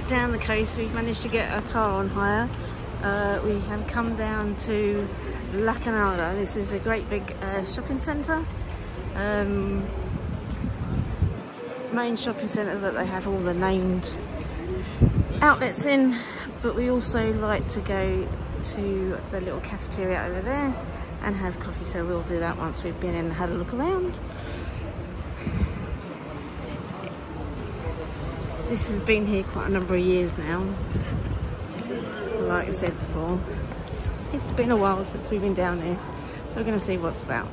bit down the coast. We've managed to get a car on hire. Uh, we have come down to La Canada. This is a great big uh, shopping centre. Um, main shopping centre that they have all the named outlets in. But we also like to go to the little cafeteria over there and have coffee. So we'll do that once we've been in and had a look around. This has been here quite a number of years now. Like I said before, it's been a while since we've been down here, so we're going to see what's about.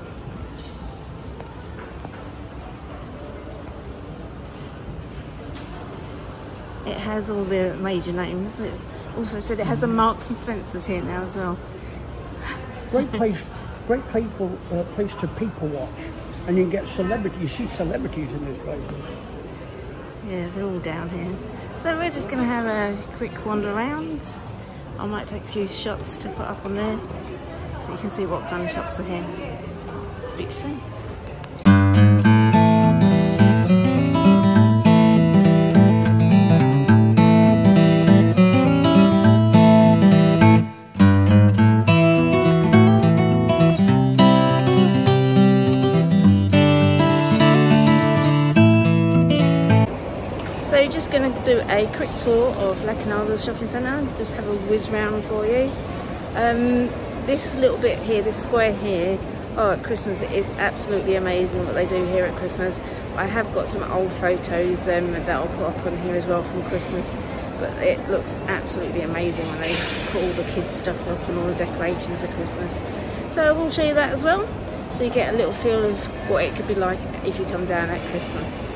It has all the major names. It also said it has a Marks and Spencers here now as well. Great place, great place, uh, place to people watch, and you can get celebrities. You see celebrities in this place. Yeah, they're all down here. So we're just going to have a quick wander around. I might take a few shots to put up on there so you can see what kind of shops are here. Speak soon. So just going to do a quick tour of La Canada Shopping Centre, just have a whiz round for you. Um, this little bit here, this square here, oh at Christmas it is absolutely amazing what they do here at Christmas. I have got some old photos um, that I'll put up on here as well from Christmas but it looks absolutely amazing when they put all the kids stuff up and all the decorations of Christmas. So I will show you that as well so you get a little feel of what it could be like if you come down at Christmas.